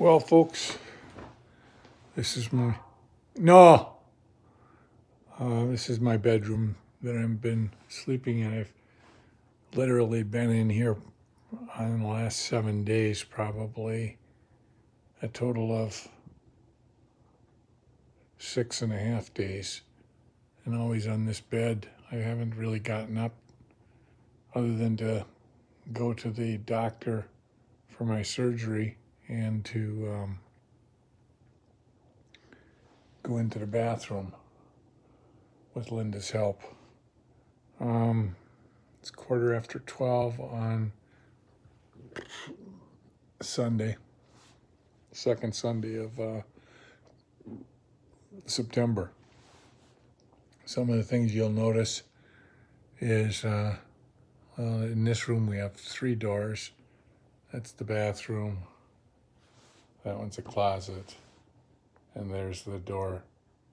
Well, folks, this is my no. Uh, this is my bedroom that I've been sleeping in. I've literally been in here on the last seven days, probably a total of six and a half days, and always on this bed. I haven't really gotten up other than to go to the doctor for my surgery and to um, go into the bathroom with Linda's help. Um, it's quarter after 12 on Sunday, second Sunday of uh, September. Some of the things you'll notice is uh, uh, in this room we have three doors. That's the bathroom. That one's a closet. And there's the door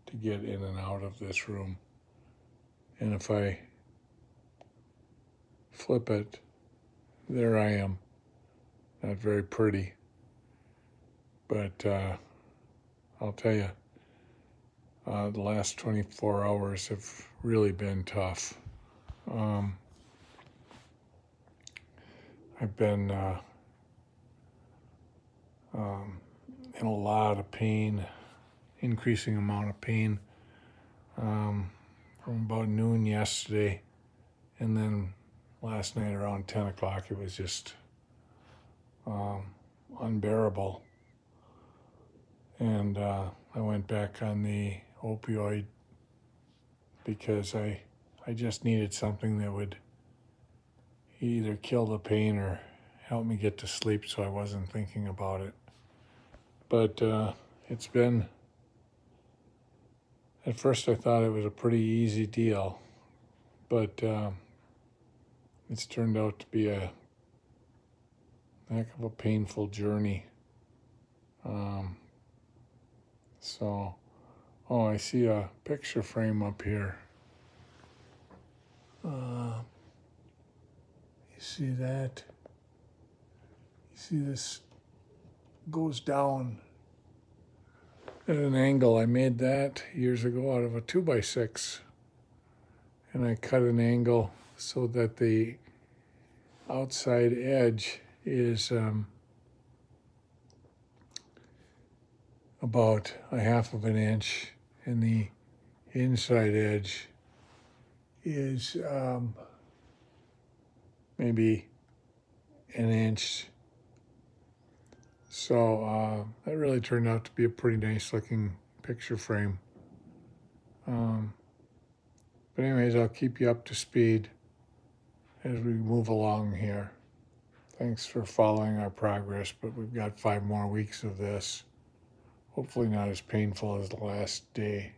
to get in and out of this room. And if I flip it, there I am. Not very pretty. But uh, I'll tell you, uh, the last 24 hours have really been tough. Um, I've been uh, um, in a lot of pain, increasing amount of pain um, from about noon yesterday. And then last night around 10 o'clock, it was just um, unbearable. And uh, I went back on the opioid because I, I just needed something that would either kill the pain or help me get to sleep so I wasn't thinking about it. But uh, it's been, at first I thought it was a pretty easy deal, but uh, it's turned out to be a heck of a painful journey. Um, so, oh, I see a picture frame up here. Uh, you see that? You see this goes down at an angle. I made that years ago out of a two by six. And I cut an angle so that the outside edge is um, about a half of an inch and the inside edge is um, maybe an inch so uh, that really turned out to be a pretty nice looking picture frame. Um, but anyways, I'll keep you up to speed as we move along here. Thanks for following our progress, but we've got five more weeks of this. Hopefully not as painful as the last day.